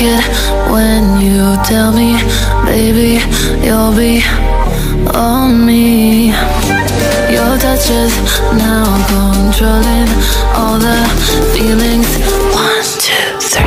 it when you tell me, baby, you'll be on me. Your touch is now controlling all the feelings. One, two, three,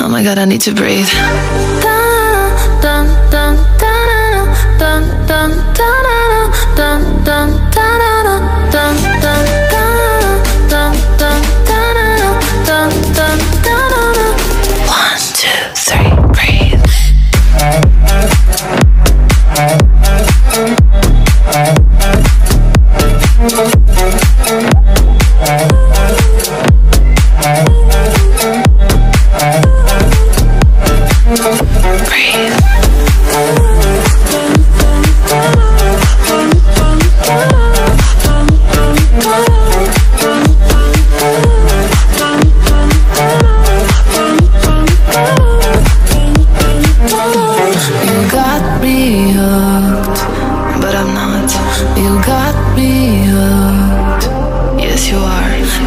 Oh my god, I need to breathe. Dun, dun, dun, dun,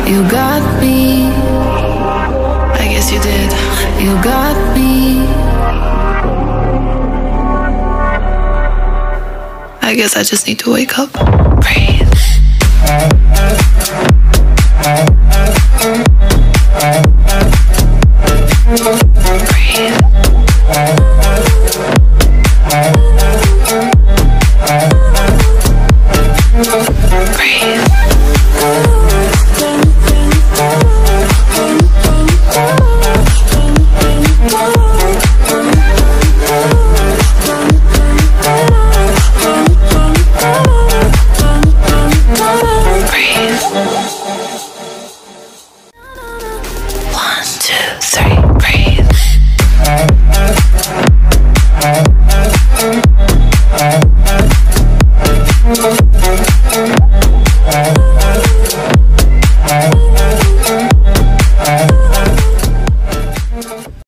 You got me. I guess you did. You got me. I guess I just need to wake up. Breathe. two, three, breathe.